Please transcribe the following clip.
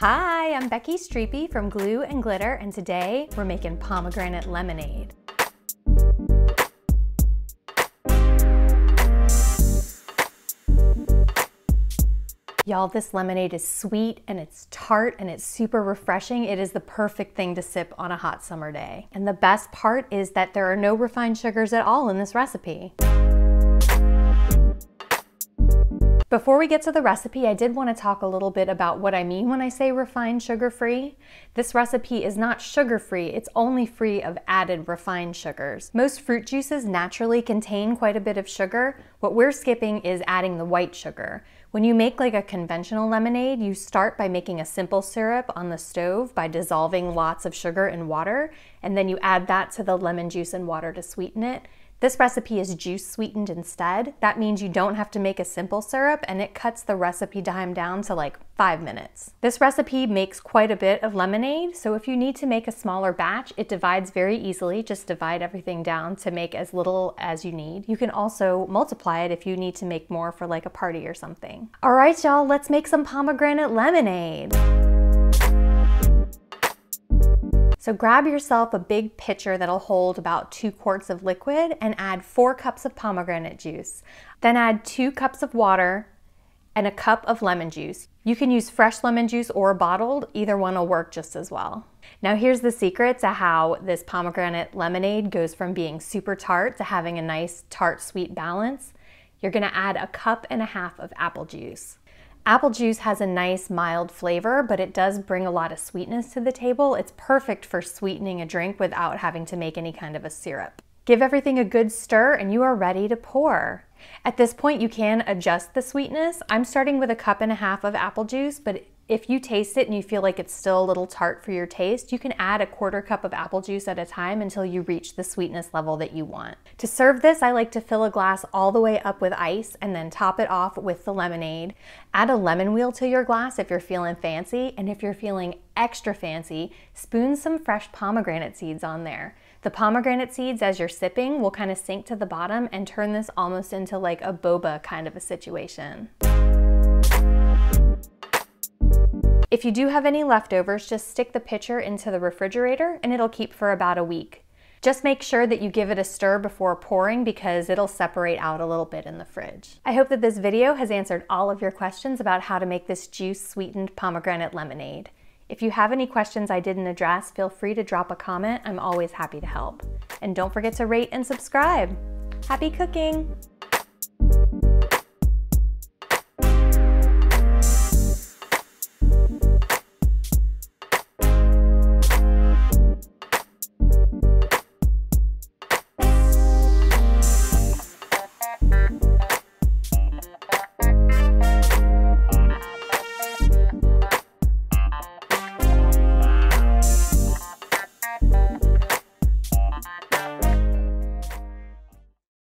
Hi, I'm Becky Striepe from Glue and Glitter, and today we're making pomegranate lemonade. Y'all, this lemonade is sweet and it's tart and it's super refreshing. It is the perfect thing to sip on a hot summer day. And the best part is that there are no refined sugars at all in this recipe. Before we get to the recipe, I did want to talk a little bit about what I mean when I say refined sugar-free. This recipe is not sugar-free, it's only free of added refined sugars. Most fruit juices naturally contain quite a bit of sugar. What we're skipping is adding the white sugar. When you make like a conventional lemonade, you start by making a simple syrup on the stove by dissolving lots of sugar in water, and then you add that to the lemon juice and water to sweeten it. This recipe is juice sweetened instead. That means you don't have to make a simple syrup and it cuts the recipe time down to like five minutes. This recipe makes quite a bit of lemonade, so if you need to make a smaller batch, it divides very easily. Just divide everything down to make as little as you need. You can also multiply it if you need to make more for like a party or something. All right, y'all, let's make some pomegranate lemonade. So grab yourself a big pitcher that'll hold about two quarts of liquid and add four cups of pomegranate juice. Then add two cups of water and a cup of lemon juice. You can use fresh lemon juice or bottled, either one will work just as well. Now here's the secret to how this pomegranate lemonade goes from being super tart to having a nice tart sweet balance. You're gonna add a cup and a half of apple juice. Apple juice has a nice mild flavor, but it does bring a lot of sweetness to the table. It's perfect for sweetening a drink without having to make any kind of a syrup. Give everything a good stir and you are ready to pour. At this point, you can adjust the sweetness. I'm starting with a cup and a half of apple juice, but if you taste it and you feel like it's still a little tart for your taste, you can add a quarter cup of apple juice at a time until you reach the sweetness level that you want. To serve this, I like to fill a glass all the way up with ice and then top it off with the lemonade. Add a lemon wheel to your glass if you're feeling fancy, and if you're feeling extra fancy, spoon some fresh pomegranate seeds on there. The pomegranate seeds, as you're sipping, will kind of sink to the bottom and turn this almost into like a boba kind of a situation. If you do have any leftovers, just stick the pitcher into the refrigerator and it'll keep for about a week. Just make sure that you give it a stir before pouring because it'll separate out a little bit in the fridge. I hope that this video has answered all of your questions about how to make this juice sweetened pomegranate lemonade. If you have any questions I didn't address, feel free to drop a comment. I'm always happy to help. And don't forget to rate and subscribe. Happy cooking!